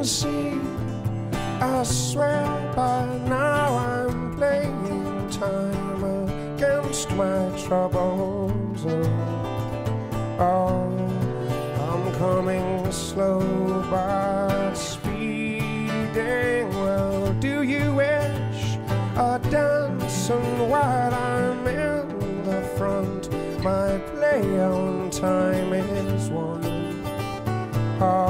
I swear by now I'm playing time against my troubles. Oh, I'm coming slow but speeding. Well, do you wish a dancing while I'm in the front? My play on time is one. How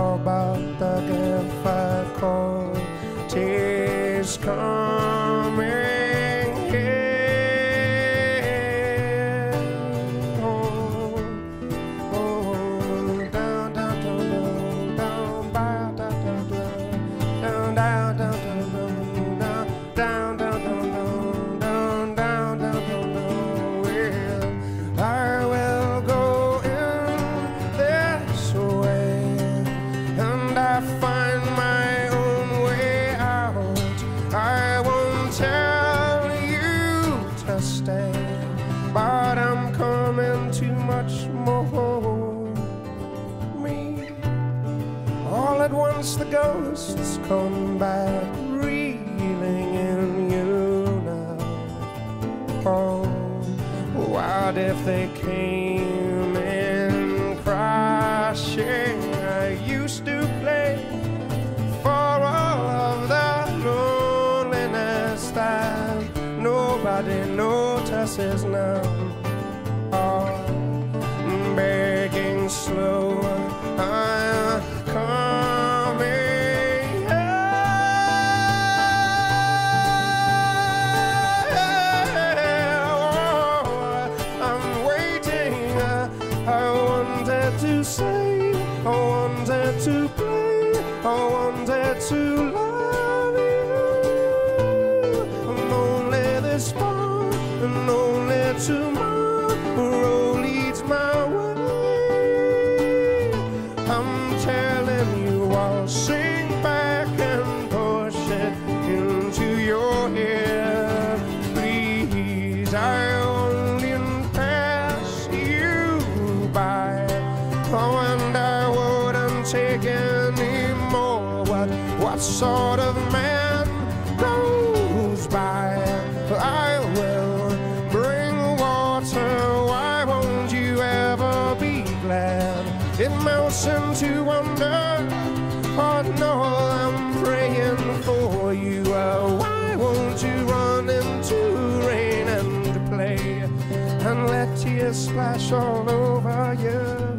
once the ghosts come back reeling in you now. Oh, what if they came in crashing? I used to play for all of the loneliness that nobody notices now. I'm telling you, I'll sing back and push it into your ear. Please, I only pass you by. Oh, and I wouldn't take any more. What, what sort of man goes by? Splash all over you?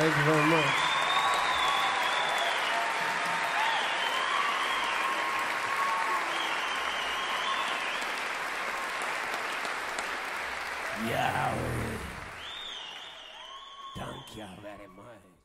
Thank you very much. Yahweh. Thank you very much.